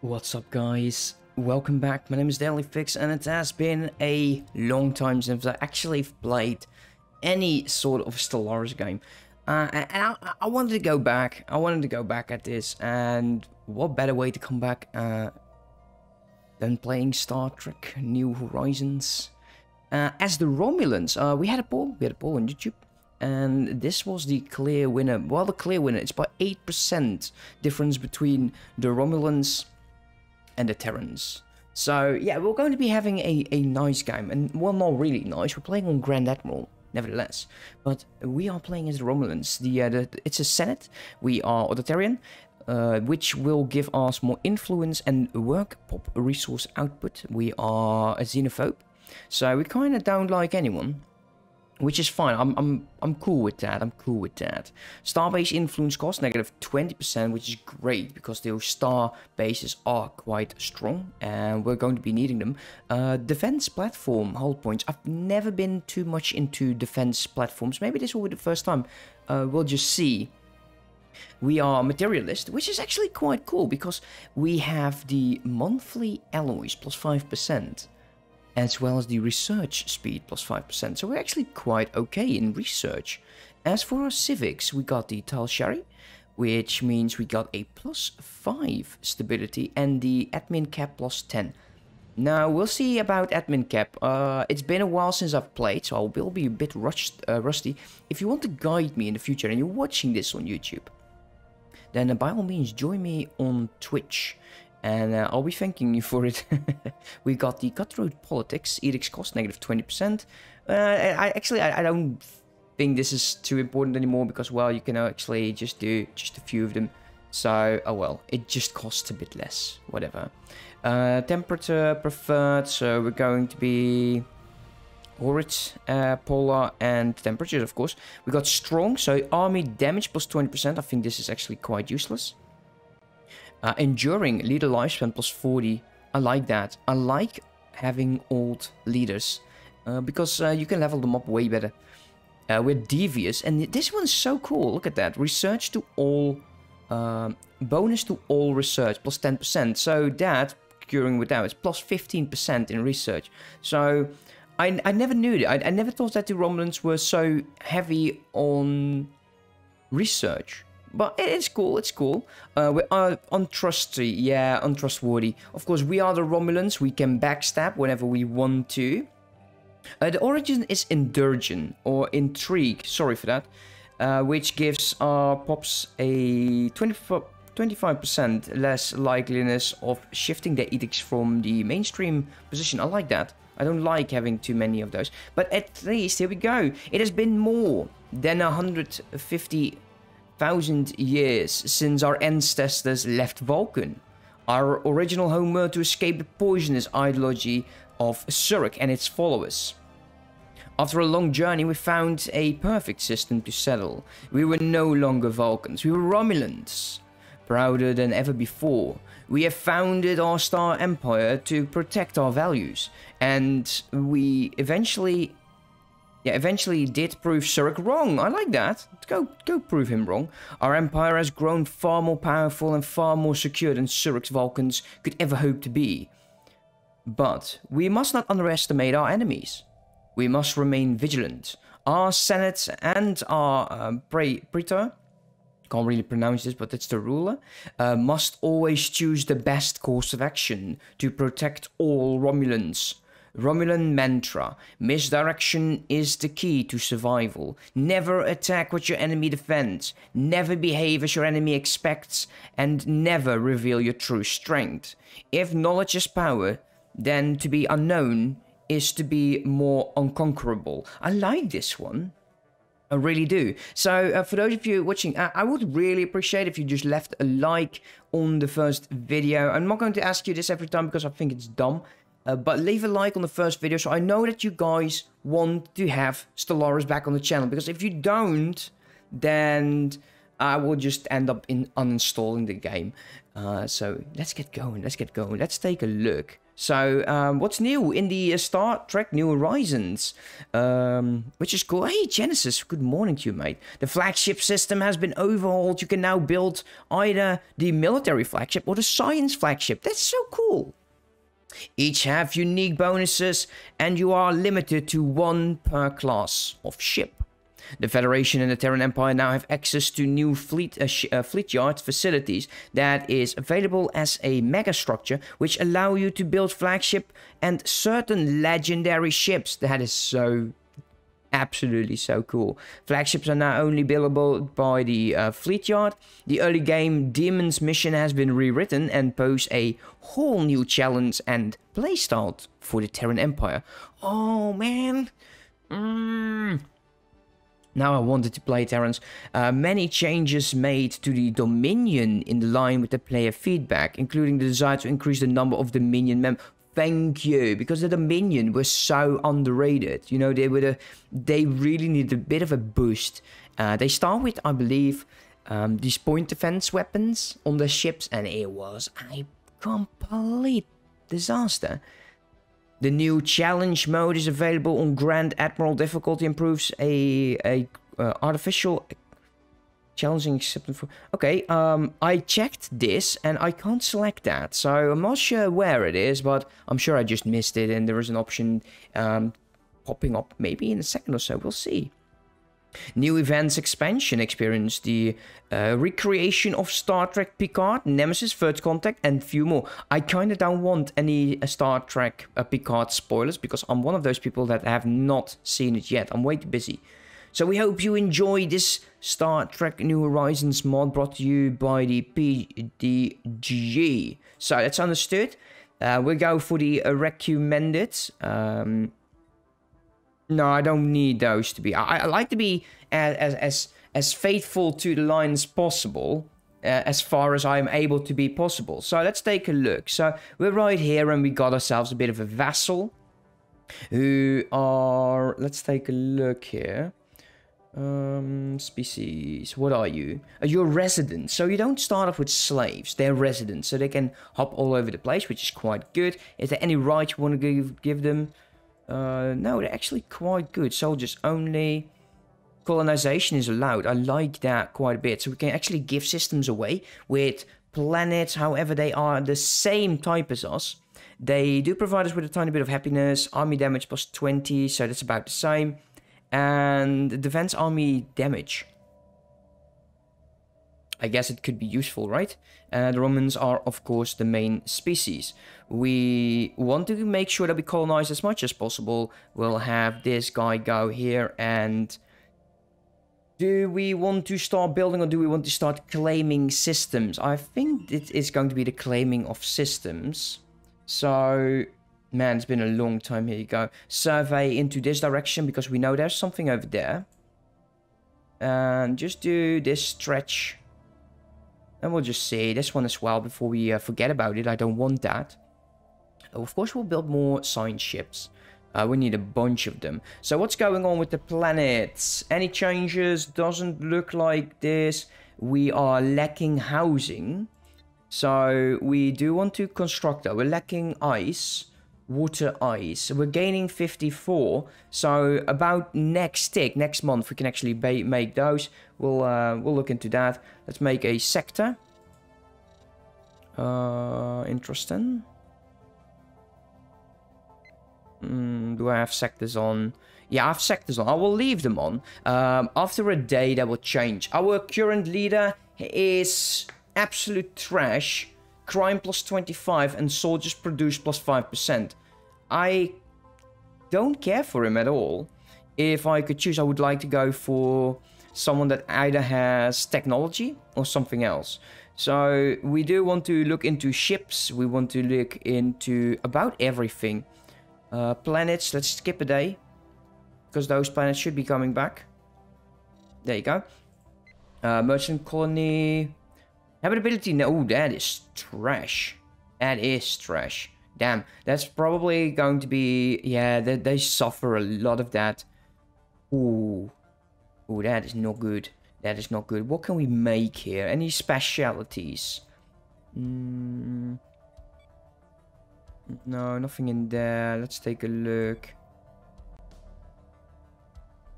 What's up guys? Welcome back, my name is Dailyfix and it has been a long time since I actually played any sort of Stellaris game. Uh, and I, I, wanted to go back, I wanted to go back at this and what better way to come back uh, than playing Star Trek New Horizons. Uh, as the Romulans, uh, we had a poll, we had a poll on YouTube and this was the clear winner. Well, the clear winner, it's by 8% difference between the Romulans and the Terrans. So yeah, we're going to be having a, a nice game, and well, not really nice. We're playing on Grand Admiral, nevertheless, but we are playing as the Romulans. The, uh, the it's a Senate. We are authoritarian, uh, which will give us more influence and work pop resource output. We are a xenophobe, so we kind of don't like anyone which is fine. I'm I'm I'm cool with that. I'm cool with that. Starbase influence cost negative 20%, which is great because those star bases are quite strong and we're going to be needing them. Uh, defense platform hold points. I've never been too much into defense platforms. Maybe this will be the first time. Uh, we'll just see. We are materialist, which is actually quite cool because we have the monthly alloys plus 5% as well as the research speed plus 5%. So we're actually quite okay in research. As for our civics, we got the Tal Shiar, which means we got a plus 5 stability and the admin cap plus 10. Now, we'll see about admin cap. Uh, it's been a while since I've played, so I will be a bit rushed, uh, rusty. If you want to guide me in the future and you're watching this on YouTube, then by all means join me on Twitch and uh, I'll be thanking you for it. we got the Cutthroat Politics, edicts cost negative 20%. Uh, I actually, I, I, don't think this is too important anymore because, well, you can actually just do just a few of them. So, oh well, it just costs a bit less, whatever. Uh, temperature preferred, so we're going to be horrid, uh, polar, and temperatures, of course. We got strong, so army damage plus 20%. I think this is actually quite useless. Uh, enduring leader lifespan plus 40. I like that. I like having old leaders uh, because uh, you can level them up way better. Uh, we're devious, and this one's so cool. Look at that. Research to all, um, bonus to all research plus 10%. So that, curing without, it's plus 15% in research. So I, I never knew that. I, I never thought that the Romulans were so heavy on research. But it's cool, it's cool. Uh, we are untrusty, yeah, untrustworthy. Of course, we are the Romulans, we can backstab whenever we want to. Uh, the origin is Indurgent, or Intrigue, sorry for that. Uh, which gives our pops a 25% less likeliness of shifting their edicts from the mainstream position. I like that. I don't like having too many of those. But at least, here we go. It has been more than 150 thousand years since our ancestors left Vulcan. Our original home to escape the poisonous ideology of Surak and its followers. After a long journey, we found a perfect system to settle. We were no longer Vulcans, we were Romulans. Prouder than ever before, we have founded our star empire to protect our values, and we eventually yeah, eventually did prove Surak wrong. I like that. Go, go prove him wrong. Our empire has grown far more powerful and far more secure than Surak's Vulcans could ever hope to be. But we must not underestimate our enemies. We must remain vigilant. Our Senate and our uh, Praetor, can't really pronounce this, but it's the ruler, uh, must always choose the best course of action to protect all Romulans. Romulan mantra. Misdirection is the key to survival. Never attack what your enemy defends. Never behave as your enemy expects. And never reveal your true strength. If knowledge is power, then to be unknown is to be more unconquerable. I like this one. I really do. So, uh, for those of you watching, I would really appreciate if you just left a like on the first video. I'm not going to ask you this every time because I think it's dumb. Uh, but leave a like on the first video so I know that you guys want to have Stellaris back on the channel. Because if you don't, then I will just end up in uninstalling the game. Uh, so let's get going. Let's get going. Let's take a look. So, um, what's new in the uh, Star Trek New Horizons? Um, which is cool. Hey, Genesis, good morning to you, mate. The flagship system has been overhauled. You can now build either the military flagship or the science flagship. That's so cool. Each have unique bonuses, and you are limited to one per class of ship. The Federation and the Terran Empire now have access to new fleet, uh, uh, fleet yard facilities that is available as a megastructure, which allow you to build flagship and certain legendary ships. That is so absolutely so cool. Flagships are now only billable by the uh, fleet yard. The early game Demons mission has been rewritten and pose a whole new challenge and playstyle for the Terran Empire. Oh man. Mm. Now I wanted to play Terrans. Uh, many changes made to the Dominion in line with the player feedback, including the desire to increase the number of Dominion members. Thank you, because the Dominion was so underrated. You know, they were the, they really needed a bit of a boost. Uh, they start with, I believe, um, these point defense weapons on the ships, and it was a complete disaster. The new challenge mode is available on Grand Admiral difficulty. Improves a a uh, artificial challenging acceptance for. Okay, um, I checked this and I can't select that, so I'm not sure where it is, but I'm sure I just missed it, and there is an option um, popping up maybe in a second or so. We'll see. New events expansion experience, the uh, recreation of Star Trek Picard, Nemesis, First Contact, and few more. I kind of don't want any uh, Star Trek uh, Picard spoilers because I'm one of those people that have not seen it yet. I'm way too busy. So we hope you enjoy this Star Trek New Horizons mod brought to you by the PDG. So that's understood. Uh, we'll go for the recommended. Um, no, I don't need those to be. I, I like to be as, as as as faithful to the line as possible, uh, as far as I'm able to be possible. So let's take a look. So we're right here, and we got ourselves a bit of a vassal, who are. Let's take a look here. Um, species. What are you? Uh, you're residents. So you don't start off with slaves. They're residents, so they can hop all over the place, which is quite good. Is there any right you want to give give them? Uh, no, they're actually quite good. Soldiers only. Colonization is allowed. I like that quite a bit. So we can actually give systems away with planets, however they are the same type as us. They do provide us with a tiny bit of happiness. Army damage plus 20, so that's about the same. And defense army damage. I guess it could be useful, right? Uh, the Romans are, of course, the main species. We want to make sure that we colonize as much as possible. We'll have this guy go here and... Do we want to start building or do we want to start claiming systems? I think it is going to be the claiming of systems. So, man, it's been a long time. Here you go. Survey into this direction because we know there's something over there. And just do this stretch and we'll just see this one as well before we uh, forget about it. I don't want that. Of course, we'll build more science ships. Uh, we need a bunch of them. So what's going on with the planets? Any changes? Doesn't look like this. We are lacking housing. So we do want to construct that. We're lacking ice. Water ice. We're gaining 54. So about next tick, next month, we can actually make those. We'll, uh, we'll look into that. Let's make a sector. Uh, interesting. Mm, do I have sectors on? Yeah, I have sectors on. I will leave them on. Um, after a day, that will change. Our current leader is absolute trash. Crime plus 25 and soldiers produce plus 5%. I don't care for him at all. If I could choose, I would like to go for someone that either has technology or something else. So we do want to look into ships. We want to look into about everything. Uh, planets, let's skip a day. Because those planets should be coming back. There you go. Uh, merchant colony. Habitability, no, that is trash. That is trash. Damn, that's probably going to be... Yeah, they, they suffer a lot of that. Ooh. Ooh, that is not good. That is not good. What can we make here? Any specialities? Mm. No, nothing in there. Let's take a look.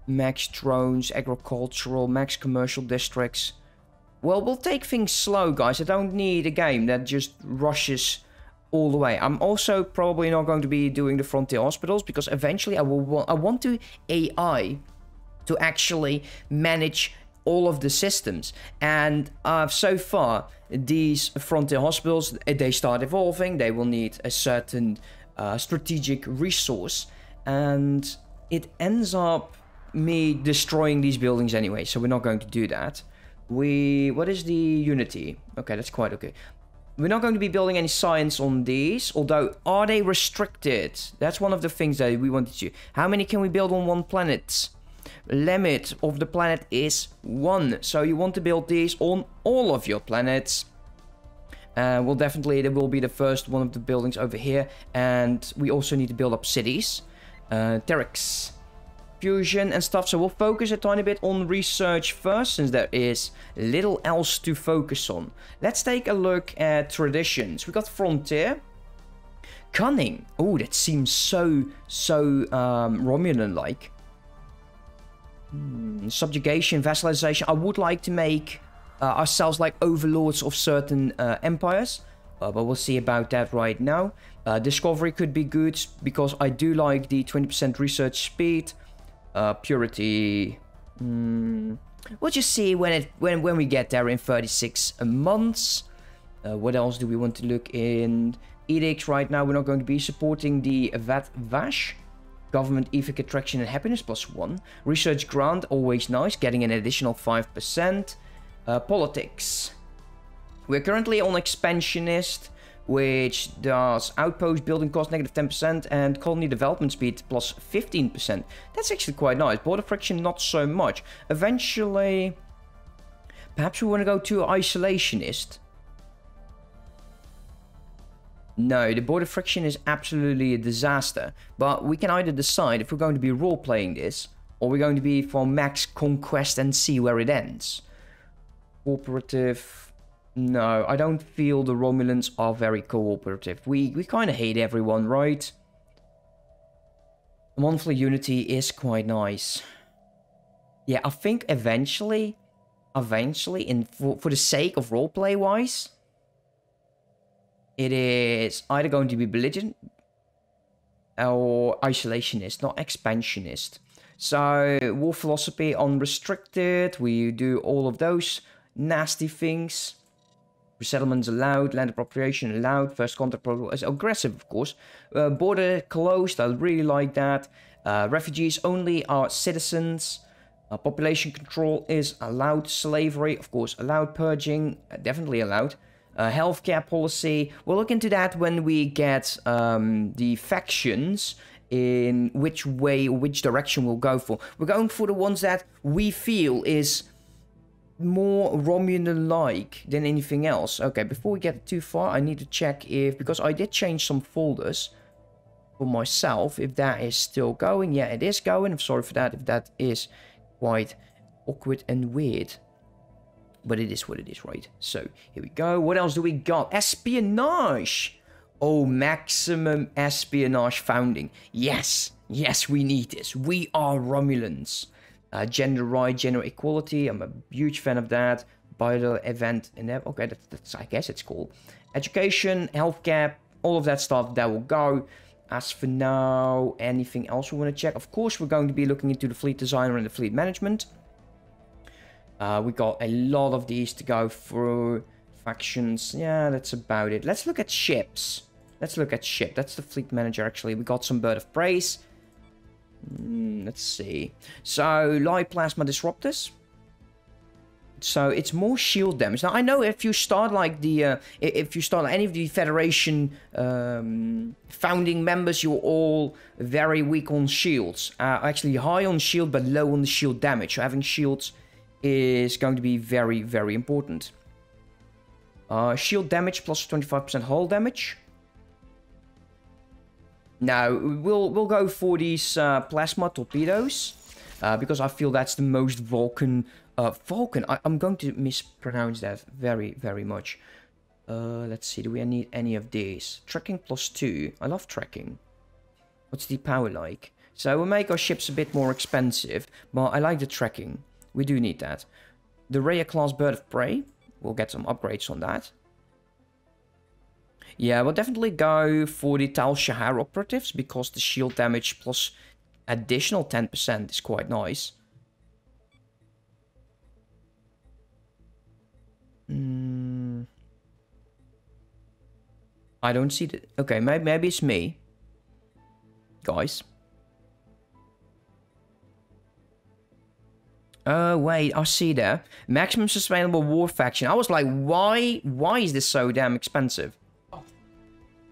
Max drones, agricultural, max commercial districts. Well, we'll take things slow, guys. I don't need a game that just rushes all the way. I'm also probably not going to be doing the frontier hospitals because eventually I will want, I want to AI to actually manage all of the systems. And uh, so far, these frontier hospitals, they start evolving. They will need a certain uh, strategic resource. And it ends up me destroying these buildings anyway. So we're not going to do that. We, what is the unity? Okay, that's quite okay. We're not going to be building any science on these, although are they restricted? That's one of the things that we wanted to. How many can we build on one planet? limit of the planet is 1. So you want to build these on all of your planets. Uh, well, definitely, there will be the first one of the buildings over here. And we also need to build up cities. Uh, Terex, fusion and stuff. So we'll focus a tiny bit on research first, since there is little else to focus on. Let's take a look at traditions. We got Frontier. Cunning. Oh, that seems so, so um, Romulan-like. Hmm, subjugation, vassalization. I would like to make uh, ourselves like overlords of certain uh, empires. Uh, but we'll see about that right now. Uh, discovery could be good because I do like the 20% research speed. Uh, purity. Mm, we'll just see when it when when we get there in 36 months. Uh, what else do we want to look in? Edicts right now. We're not going to be supporting the Zhat Vash. Government ethic attraction and happiness plus 1. Research grant, always nice, getting an additional 5%. Uh, politics. We're currently on expansionist, which does outpost building cost negative 10% and colony development speed plus 15%. That's actually quite nice. Border friction, not so much. Eventually, perhaps we want to go to isolationist. No, the border friction is absolutely a disaster. But we can either decide if we're going to be role-playing this, or we're going to be for max conquest and see where it ends. Cooperative... No, I don't feel the Romulans are very cooperative. We, we kind of hate everyone, right? Monthly unity is quite nice. Yeah, I think eventually, eventually, in for, for the sake of roleplay-wise, it is either going to be belligerent or isolationist, not expansionist. So, war philosophy unrestricted, we do all of those nasty things. Resettlements allowed, land appropriation allowed, first contact protocol is aggressive, of course. Uh, border closed, I really like that. Uh, refugees only are citizens. Uh, population control is allowed. Slavery, of course, allowed. Purging, uh, definitely allowed uh, healthcare policy. We'll look into that when we get um, the factions in which way, which direction we'll go for. We're going for the ones that we feel is more Romulan-like than anything else. Okay, before we get too far, I need to check if, because I did change some folders for myself, if that is still going. Yeah, it is going. I'm sorry for that, if that is quite awkward and weird. But it is what it is, right? So, here we go. What else do we got? Espionage! Oh, maximum espionage founding. Yes, yes, we need this. We are Romulans. Uh, gender right, gender equality. I'm a huge fan of that. Vital event. Okay, that's, that's, I guess it's cool. Education, healthcare, all of that stuff, that will go. As for now, anything else we want to check? Of course, we're going to be looking into the fleet designer and the fleet management. Uh, we got a lot of these to go through. Factions, yeah, that's about it. Let's look at ships. Let's look at ship. That's the fleet manager, actually. We got some Bird of Praise. Mm, let's see. So, light plasma disruptors. So it's more shield damage. Now I know if you start like the uh, if you start any of the Federation um, founding members, you're all very weak on shields. Uh, actually high on shield but low on the shield damage. So having shields is going to be very, very important. Uh, shield damage plus 25% hull damage. Now, we'll, we'll go for these uh, plasma torpedoes. uh, because I feel that's the most Vulcan. Uh, Vulcan. I, am going to mispronounce that very, very much. Uh, let's see. Do we need any of these? Tracking plus two. I love tracking. What's the power like? So we'll make our ships a bit more expensive, but I like the tracking. We do need that. The Raya class bird of prey. We'll get some upgrades on that. Yeah, we'll definitely go for the Tal Shiar operatives because the shield damage plus additional 10% is quite nice. Mm. I don't see the... Okay, maybe, maybe it's me. Guys. Oh, wait, I see there. Maximum sustainable war faction. I was like, why, why is this so damn expensive?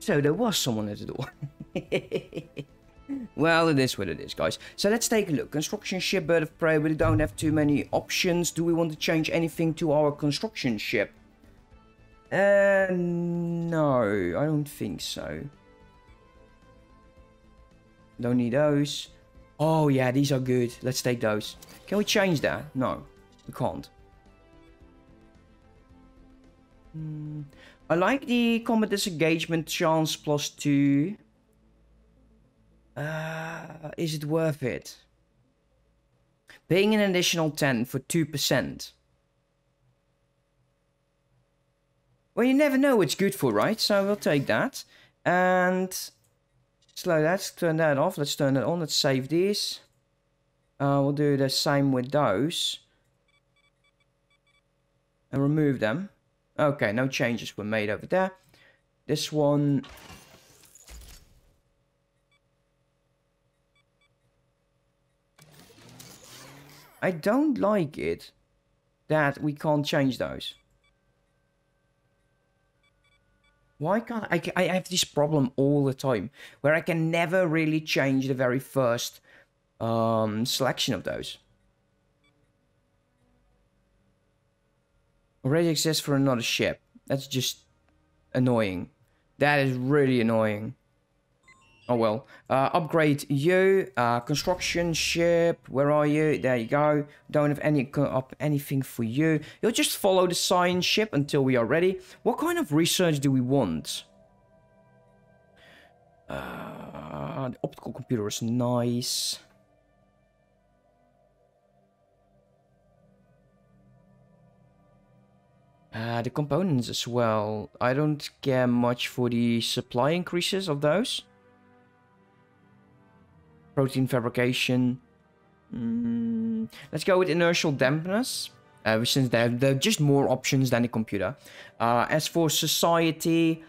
So there was someone at the door. well, it is what it is, guys. So let's take a look. Construction ship, bird of prey. We don't have too many options. Do we want to change anything to our construction ship? Uh, no, I don't think so. Don't need those. Oh, yeah, these are good. Let's take those. Can we change that? No, we can't. Hmm. I like the combat disengagement chance plus two. Uh, is it worth it? Paying an additional 10 for 2%. Well, you never know what it's good for, right? So we'll take that. And slow that, let's turn that off. Let's turn it on. Let's save these. Uh, we'll do the same with those. And remove them. Okay, no changes were made over there. This one... I don't like it that we can't change those. Why can't I? I have this problem all the time where I can never really change the very first um, selection of those. Already exists for another ship. That's just annoying. That is really annoying. Oh well. Uh, upgrade you. Uh, construction ship. Where are you? There you go. Don't have any up anything for you. You'll just follow the science ship until we are ready. What kind of research do we want? Uh, the optical computer is nice. Uh, the components as well. I don't care much for the supply increases of those. Protein fabrication. Mm, let's go with inertial dampers. Uh, since there are just more options than the computer. Uh, as for society...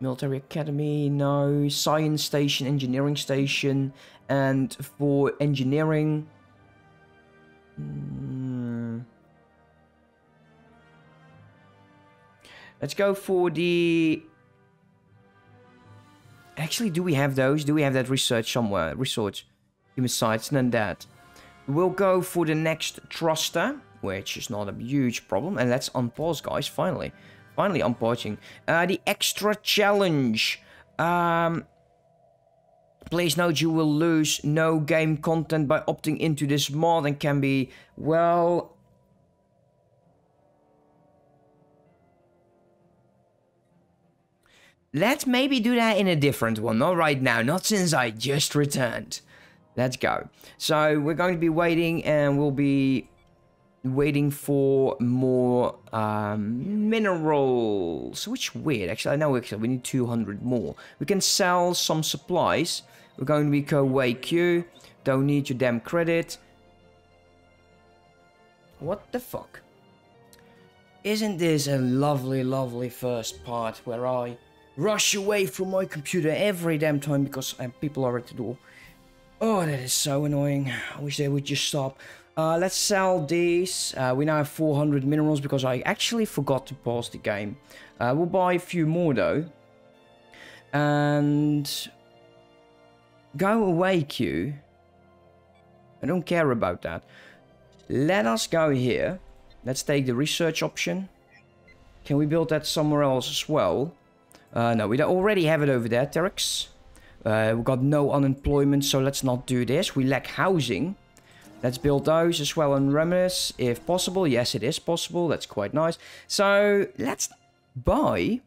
Military Academy, no. Science Station, Engineering Station. And for engineering... Mm, Let's go for the... Actually, do we have those? Do we have that research somewhere? Research human sites and that. We'll go for the next thruster, which is not a huge problem. And let's unpause, guys, finally. Finally unpausing. Uh, the extra challenge. Um, Please note you will lose no game content by opting into this mod and can be, well, Let's maybe do that in a different one, not right now, not since I just returned. Let's go. So we're going to be waiting and we'll be waiting for more um, minerals, which weird. Actually, I know actually we need 200 more. We can sell some supplies. We're going to be co Q. Don't need your damn credit. What the fuck? Isn't this a lovely, lovely first part where I rush away from my computer every damn time because uh, people are at the door. Oh, that is so annoying. I wish they would just stop. Uh, let's sell these. Uh, we now have 400 minerals because I actually forgot to pause the game. Uh, we'll buy a few more though. And... Go away, Q. I don't care about that. Let us go here. Let's take the research option. Can we build that somewhere else as well? Uh, no, we already have it over there, Terex. Uh, we got no unemployment, so let's not do this. We lack housing. Let's build those as well on Reminis, if possible. Yes, it is possible. That's quite nice. So, let's buy...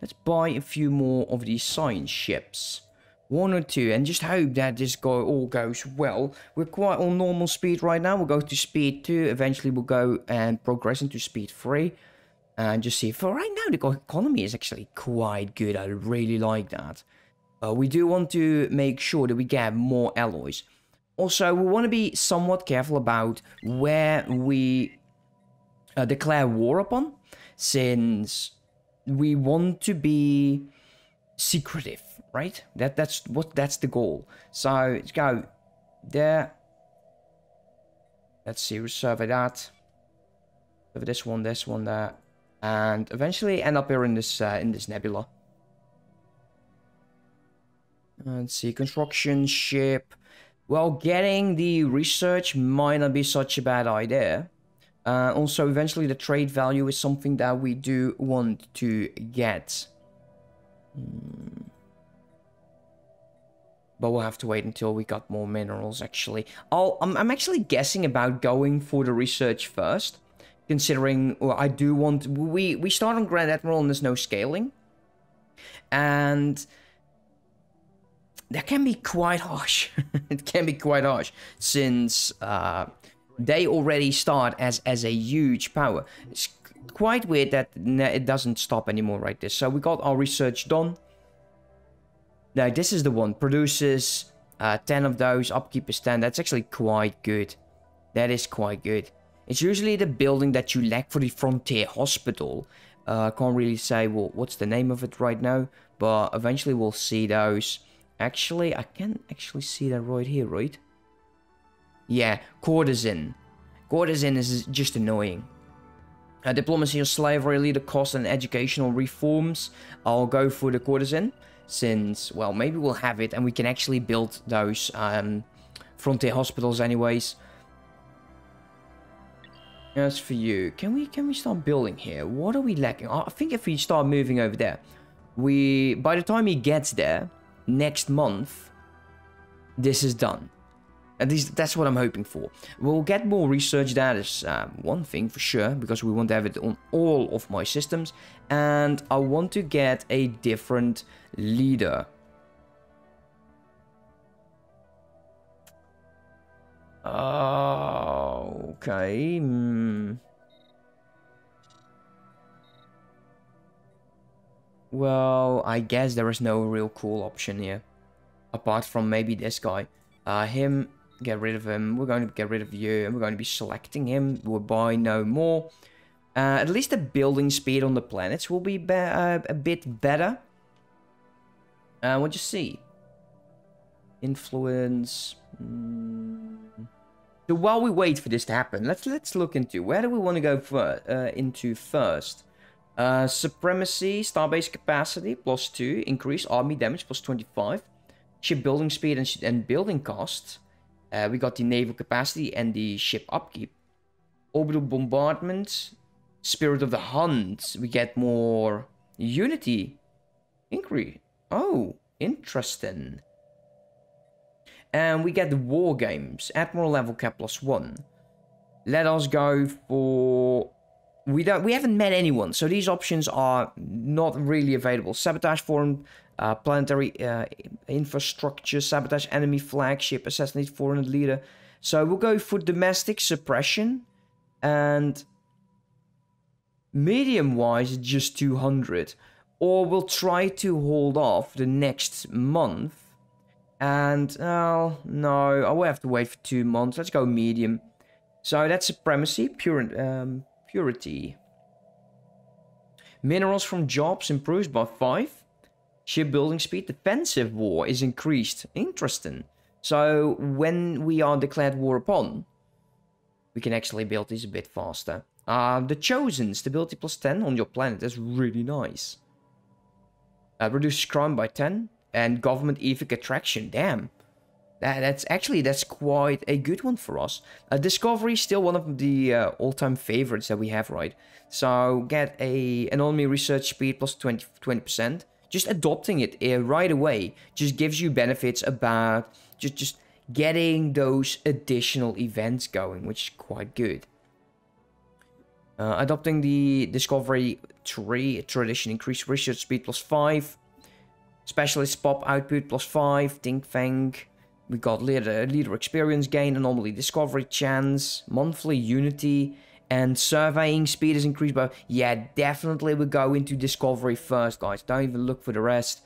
Let's buy a few more of these science ships. One or two, and just hope that this go all goes well. We're quite on normal speed right now. We'll go to speed 2. Eventually, we'll go and progress into speed 3 and just see. For right now, the economy is actually quite good. I really like that. Uh, we do want to make sure that we get more alloys. Also, we want to be somewhat careful about where we uh, declare war upon, since we want to be secretive, right? That that's what that's the goal. So let's go there. Let's see, we survey that. Over this one, this one, there, and eventually end up here in this uh, in this nebula. Let's see, construction ship. Well, getting the research might not be such a bad idea. Uh, also, eventually the trade value is something that we do want to get. Hmm. But we'll have to wait until we got more minerals, actually. I'll, I'm, I'm actually guessing about going for the research first. Considering well, I do want... We, we start on Grand Admiral and there's no scaling. And that can be quite harsh. it can be quite harsh since uh, they already start as as a huge power. It's quite weird that it doesn't stop anymore right this. So we got our research done. Now this is the one produces uh, 10 of those, upkeep is 10. That's actually quite good. That is quite good. It's usually the building that you lack for the Frontier Hospital. I uh, can't really say well, what's the name of it right now, but eventually we'll see those. Actually, I can actually see that right here, right? Yeah, courtesan. Courtesan is just annoying. Uh, diplomacy or slavery, leader cost and educational reforms. I'll go for the courtesan since, well, maybe we'll have it and we can actually build those um, frontier hospitals anyways. As for you, can we can we start building here? What are we lacking? I think if we start moving over there, we by the time he gets there, next month, this is done. At least that's what I'm hoping for. We'll get more research, that is um, one thing for sure, because we want to have it on all of my systems. And I want to get a different leader. Oh, okay. Hmm. Well, I guess there is no real cool option here. Apart from maybe this guy. Uh, him, get rid of him. We're going to get rid of you. And we're going to be selecting him. We'll buy no more. Uh, at least the building speed on the planets will be, uh, a bit better. Uh, what you see? Influence. Mm. So while we wait for this to happen, let's let's look into where do we want to go for, uh, into first. Uh, supremacy, starbase capacity, plus 2. Increase army damage, plus 25. Ship building speed and, and building cost. Uh, we got the naval capacity and the ship upkeep. Orbital bombardment. Spirit of the Hunt. We get more unity. Increase. Oh, interesting. And we get the war games. Admiral level cap plus 1. Let us go for we don't we haven't met anyone so these options are not really available sabotage foreign uh, planetary uh, infrastructure sabotage enemy flagship assassinate foreign leader so we'll go for domestic suppression and medium wise just 200 or we'll try to hold off the next month and oh no i will have to wait for two months let's go medium so that's supremacy pure um Purity. Minerals from jobs improves by 5. Shipbuilding speed. Defensive war is increased. Interesting. So when we are declared war upon, we can actually build these a bit faster. Uh, the Chosen, stability plus 10 on your planet. That's really nice. Uh, reduce crime by 10. And government epic attraction. Damn. That, that's actually, that's quite a good one for us. Uh, Discovery is still one of the uh, all-time favorites that we have, right? So get a anomaly research speed plus 20, 20%. just adopting it uh, right away just gives you benefits about just just getting those additional events going, which is quite good. Uh, adopting the Discovery tree tradition, increased research speed plus 5. Specialist pop output plus 5. Think Fang. We got leader, leader experience gain, anomaly discovery chance, monthly unity, and surveying speed is increased by... Yeah, definitely we go into discovery first, guys. Don't even look for the rest.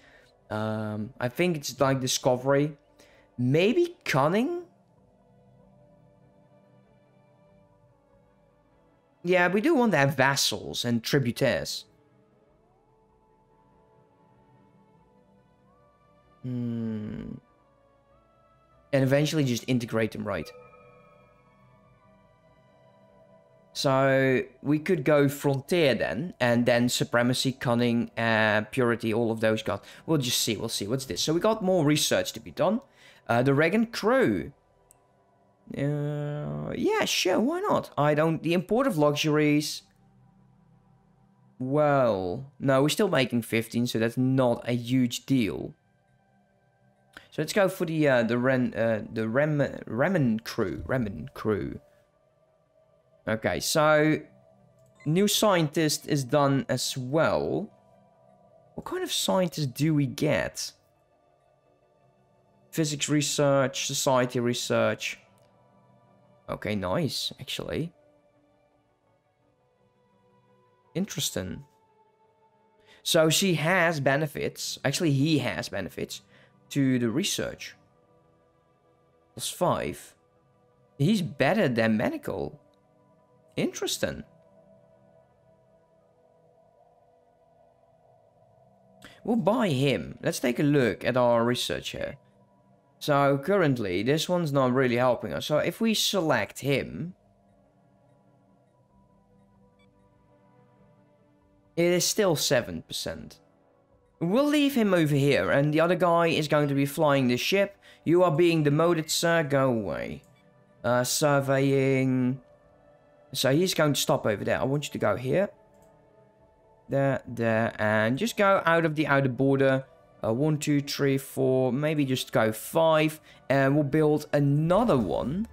Um, I think it's like discovery. Maybe cunning? Yeah, we do want to have vassals and tributaries. Hmm. And eventually just integrate them right. So we could go frontier then, and then supremacy, cunning, uh, purity, all of those got. We'll just see. We'll see. What's this? So we got more research to be done. Uh, the Regan crew. Uh, yeah, sure. Why not? I don't. The import of luxuries. Well, no, we're still making 15, so that's not a huge deal. So let's go for the uh, the Ren uh, the Rem Reman crew. Reman crew. Okay, so new scientist is done as well. What kind of scientist do we get? Physics research, society research. Okay, nice, actually. Interesting. So she has benefits. Actually, he has benefits to the research. Plus five. He's better than medical. Interesting. We'll buy him. Let's take a look at our research here. So currently, this one's not really helping us. So if we select him... It is still 7%. We'll leave him over here, and the other guy is going to be flying the ship. You are being demoted, sir. Go away. Uh, surveying... So he's going to stop over there. I want you to go here. There, there, and just go out of the outer border. Uh, one, two, three, four, maybe just go five. And we'll build another one.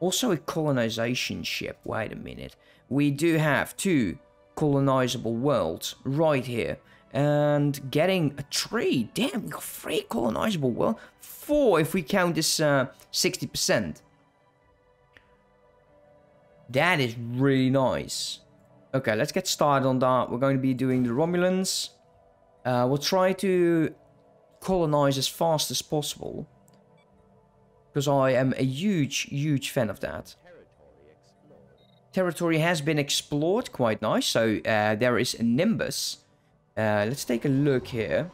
Also a colonization ship. Wait a minute. We do have two colonizable worlds right here. And getting a tree. Damn, we got three colonizable worlds. Four if we count this 60%. Uh, that is really nice. Okay, let's get started on that. We're going to be doing the Romulans. Uh, we'll try to colonize as fast as possible. Because I am a huge, huge fan of that. Territory has been explored, quite nice. So uh, there is a Nimbus. Uh, let's take a look here.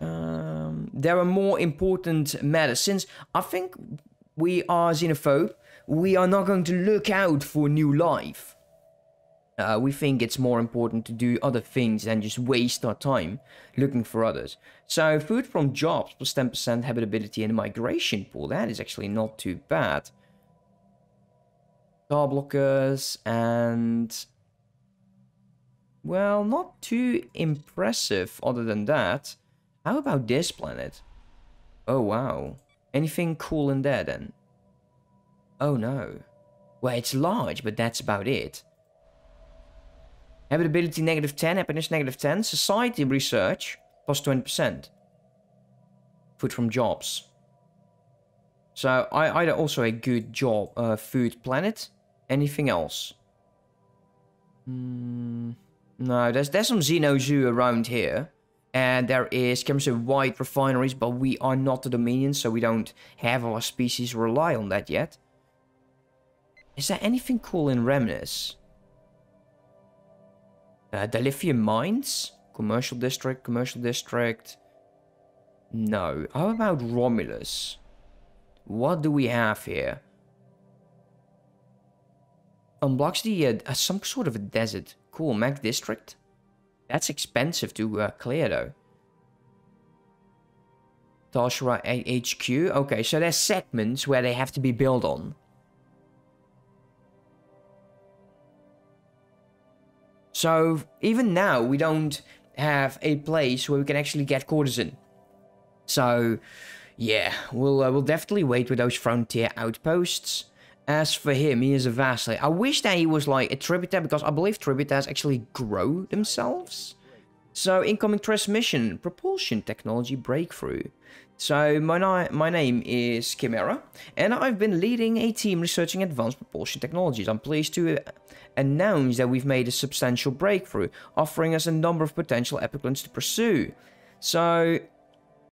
Um, there are more important matters. Since I think we are xenophobe. We are not going to look out for new life. Uh, we think it's more important to do other things than just waste our time looking for others. So food from jobs plus 10% habitability and migration pool. That is actually not too bad. Star blockers and... Well, not too impressive other than that. How about this planet? Oh, wow. Anything cool in there then? Oh no. Well, it's large, but that's about it. Habitability negative 10, happiness negative 10, society research plus 20%. Food from jobs. So, I, I also a good job, uh, food planet. Anything else? Mm, no, there's, there's some Xeno Zoo around here. And there is Ketracel White refineries, but we are not the Dominion, so we don't have our species rely on that yet. Is there anything cool in Remnus? Uh, Dilithium Mines? Commercial District, Commercial District. No. How about Romulus? What do we have here? Unblocks the, uh, some sort of a desert. Cool, Mac District. That's expensive to uh, clear though. Tal Shiar HQ. Okay, so there's segments where they have to be built on. So even now, we don't have a place where we can actually get courtesan. So, yeah, we'll uh, we'll definitely wait with those frontier outposts. As for him, he is a vassal. I wish that he was like a tributary because I believe tributaries actually grow themselves. So, incoming transmission, propulsion technology breakthrough. So, my, my name is Chimera, and I've been leading a team researching advanced propulsion technologies. I'm pleased to uh, announce that we've made a substantial breakthrough, offering us a number of potential epiclines to pursue. So,